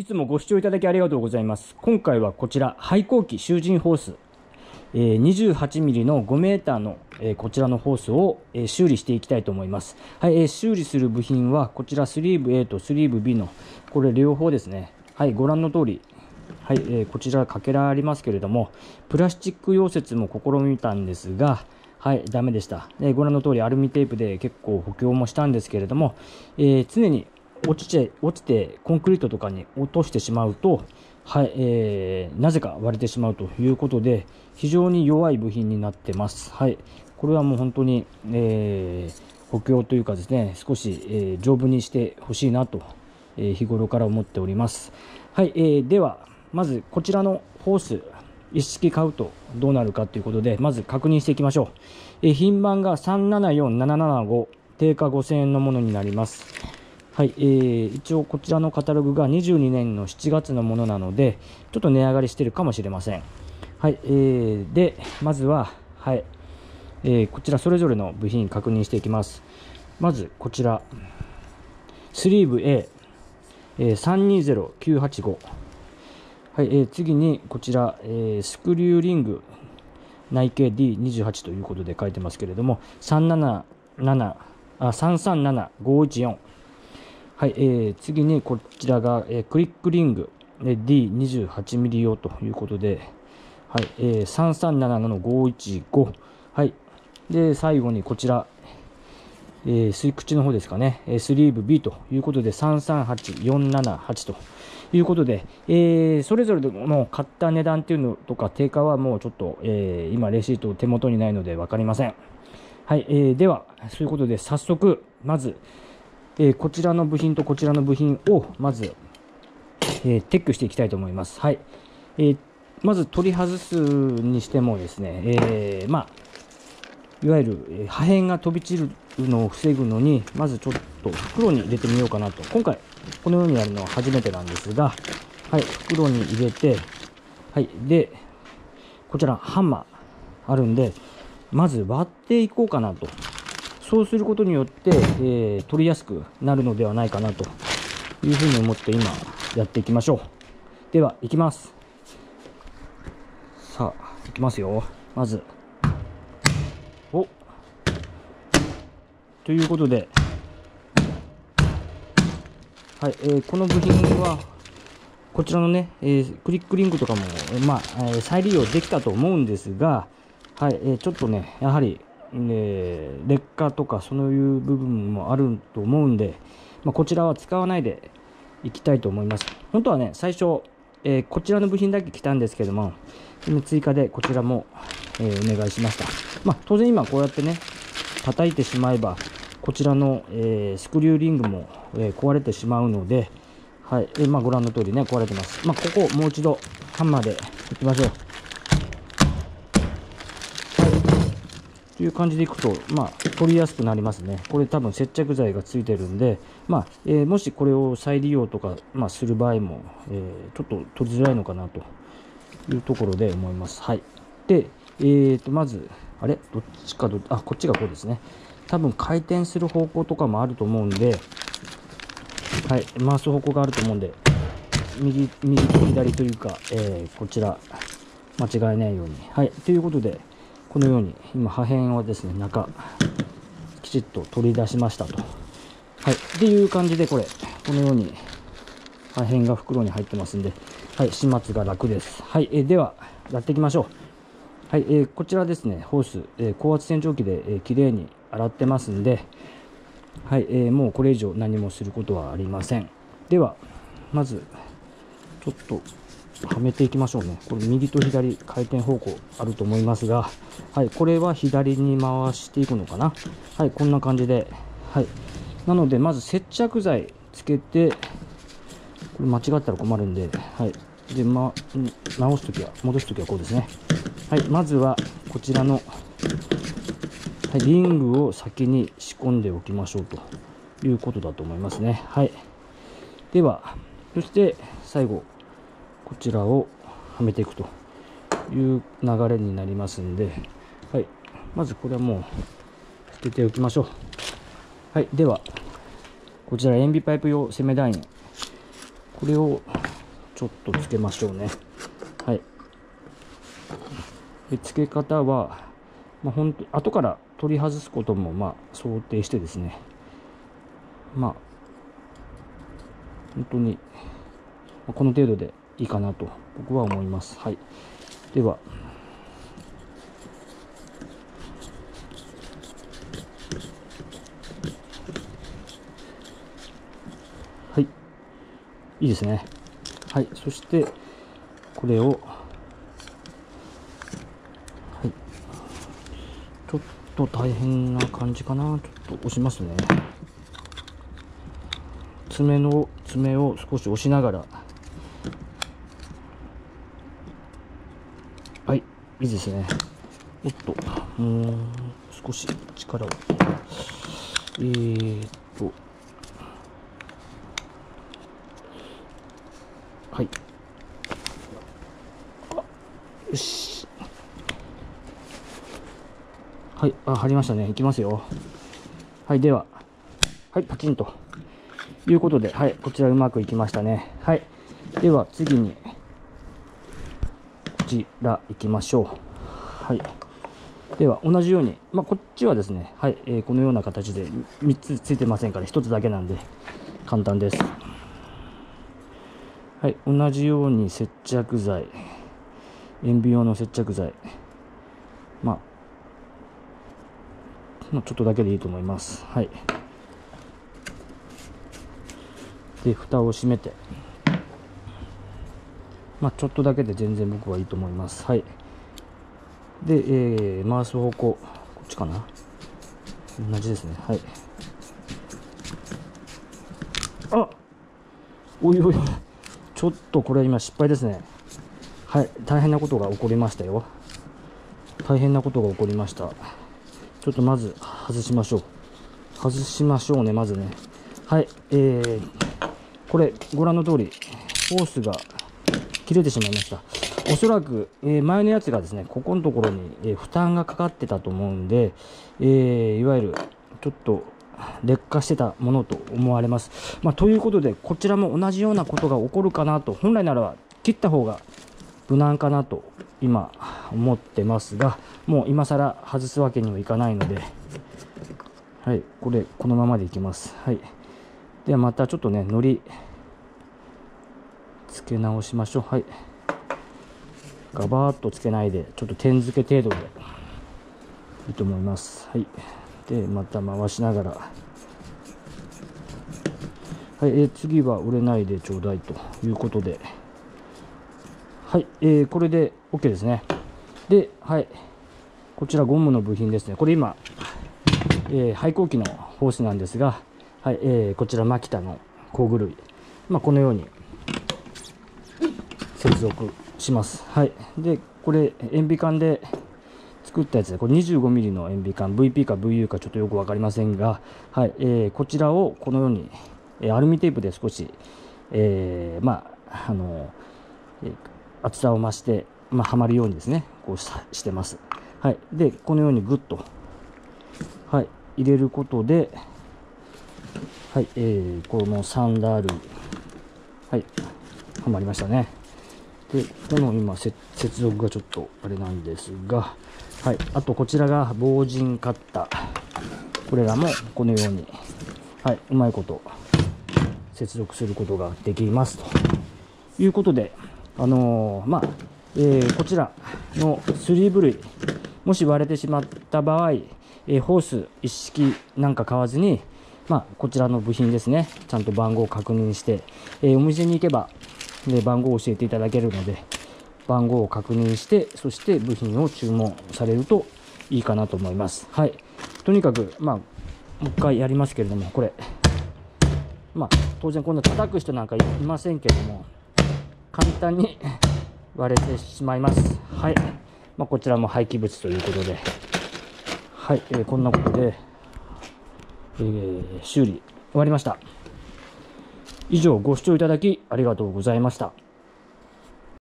いつもご視聴いただきありがとうございます。今回はこちら、廃校機囚人ホース、えー、28mm の 5m の、えー、こちらのホースを、えー、修理していきたいと思います。はい、えー、修理する部品はこちらスリーブ A とスリーブ B のこれ両方ですね。はい、ご覧の通り、はい、え、こちらかけらありますけれども、プラスチック溶接も試みたんですが、はい、ダメでした。えご覧の通りアルミテープで結構補強もしたんですけれども、え常に落ちて、落ちてコンクリートとかに落としてしまうと、はい、えー、なぜか割れてしまうということで、非常に弱い部品になってます。はい。これはもう本当に、えー、補強というかですね、少し、えー、丈夫にしてほしいなと、えー、日頃から思っております。はい、えー、では、まずこちらのホース、一式買うとどうなるかということで、まず確認していきましょう。え品番が374775、定価5000円のものになります。はい、えー、一応こちらのカタログが22年の7月のものなので、ちょっと値上がりしてるかもしれません。はい、えー、で、まずは、はい、えー、こちらそれぞれの部品確認していきます。まず、こちら、スリーブ A、えー、320985。はい、えー、次にこちら、えー、スクリューリング内径 D28 ということで書いてますけれども、377あ337514。はい、えー、次にこちらが、えー、クリックリング、え D28mm 用ということで、はい、えー、337の515。はい。で、最後にこちら、えー、吸い口の方ですかね、えスリーブ B ということで、338478と。いうことで、えー、それぞれの買った値段っていうのとか定価はもうちょっと、えー、今レシート手元にないので分かりません。はい、えー、では、そういうことで早速、まず、えー、こちらの部品とこちらの部品をまず、えー、撤去していきたいと思います。はい。えー、まず取り外すにしてもですね、え、まあ、いわゆる破片が飛び散るのを防ぐのに、まずちょっと袋に入れてみようかなと。今回、このようにやるのは初めてなんですが、はい、袋に入れて、はい、で、こちらハンマーあるんで、まず割っていこうかなと。そうすることによって、えー、取りやすくなるのではないかなというふうに思って今やっていきましょう。では、いきます。さあ、いきますよ。まず、おということで、はい、えー、この部品は、こちらのね、えー、クリックリングとかも、まあ、えー、再利用できたと思うんですが、はい、えー、ちょっとね、やはり、え劣化とかそういう部分もあると思うんで、まあ、こちらは使わないでいきたいと思います。本当はね、最初、えこちらの部品だけ来たんですけども、追加でこちらも、えお願いしました。まあ、当然今こうやってね、叩いてしまえば、こちらの、えー、スクリューリングも、え、壊れてしまうので、はいえ、まあ、ご覧の通りね、壊れてます。まあ、ここもう一度ハンマーでいきましょう。いう感じでいくと、まあ、取りやすくなりますね。これ多分接着剤がついてるんで、まあ、えー、もしこれを再利用とか、まあ、する場合も、えー、ちょっと取りづらいのかなというところで思います。はい。で、えーと、まず、あれ？どっちかど、あ、こっちがこうですね。多分回転する方向とかもあると思うんで、はい、回す方向があると思うんで、右、右と左というか、えー、こちら、間違えないように。はい、ということで、このように、今、破片をですね、中、きちっと取り出しましたと。はい、っていう感じで、これ、このように、破片が袋に入ってますんで、はい、始末が楽です。はい、えー、では、やっていきましょう。はい、えー、こちらですね、ホース、えー、高圧洗浄機で、えー、きれいに洗ってますんで、はい、えー、もうこれ以上何もすることはありません。では、まず、ちょっとはめていきましょうね。これ右と左回転方向あると思いますが、はい、これは左に回していくのかな。はい、こんな感じで、はい。なので、まず接着剤つけて、これ間違ったら困るんで、はい。で、ま、直すときは、戻すときはこうですね。はい、まずはこちらのはい、リングを先に仕込んでおきましょうということだと思いますね。はい。では、そして最後、こちらをはめていくという流れになりますんで、はい。まずこれはもう捨てておきましょう。はい。では、こちら塩ビパイプ用攻め台ン。これをちょっとつけましょうねはいで付け方は、まあ、本当後から取り外すこともまあ想定してですねまあ本当にこの程度でいいかなと僕は思います。はい。では。はい。いいですね。はい。そしてこれをはい。ちょっと大変な感じかな。ちょっと押しますね。爪の爪を少し押しながらはいいですね。おっともう少し力を。えー、っと。はい。よし。はいあ貼りましたね。いきますよ。はいでは。はいパチンと。いうことで、はい、こちらうまくいきましたね。はい。では次に、ちら行きましょう。はい。では同じように、まあ、こっちはですね、はい、えー、このような形で3つついてませんから1つだけなんで簡単です。はい、同じように接着剤、塩ビ用の接着剤、まあ、まあ、ちょっとだけでいいと思います。はい。で蓋を閉めてまあちょっとだけで全然僕はいいと思います。はい。で、えー、回す方向こっちかな？同じですね。はい。あおいおい。ちょっとこれ今失敗ですね。はい。大変なことが起こりましたよ。大変なことが起こりました。ちょっとまず外しましょう。外しましょうねまずね。はい。えーこれご覧の通りホースが切れてしまいました。おそらく、えー、前のやつがですねここのところに、えー、負担がかかってたと思うんで、えー、いわゆるちょっと劣化してたものと思われます、まあ、ということでこちらも同じようなことが起こるかなと本来ならば切った方が無難かなと今思ってますがもう今更外すわけにもいかないのではいこれこのままでいきます。はい。ではまたちょっとね、のり、付け直しましょう。はい。ガバーッとつけないで、ちょっと点付け程度でいいと思います。はい。で、また回しながら。はい、えー、次は折れないでちょうだいということで。はい、えー、これで OK ですね。で、はい。こちらゴムの部品ですね。これ今、えー、廃校機のホースなんですが、はい、えー、こちらマキタの工具類、まあ、このように接続します。はい、でこれ塩ビ管で作ったやつでこれ 25mm の塩ビ管 VP か VU かちょっとよく分かりませんが、はいえー、こちらをこのように、え、アルミテープで少し、えー、まああの、え、厚さを増して、まあ、はまるようにですねこうしてます。はい、でこのようにグッと、はい、入れることで、はい、えー、このサンダール、はい、はまりましたね。で、この今、接続がちょっとあれなんですが、はい、あとこちらが防塵カッター。これらもこのように、はい、うまいこと接続することができます。ということで、あのー、まあ、えー、こちらのスリーブ類、もし割れてしまった場合、えー、ホース一式なんか買わずに、まあ、こちらの部品ですね、ちゃんと番号を確認して、えー、お店に行けば、で番号を教えていただけるので、番号を確認して、そして部品を注文されるといいかなと思います。はい。とにかく、まあ、もう一回やりますけれども、これ、まあ、当然こんな叩く人なんかいませんけども、簡単に 割れてしまいます。はい。まあ、こちらも廃棄物ということで、はい、えー、こんなことで、えー、修理終わりました。以上ご視聴いただきありがとうございました。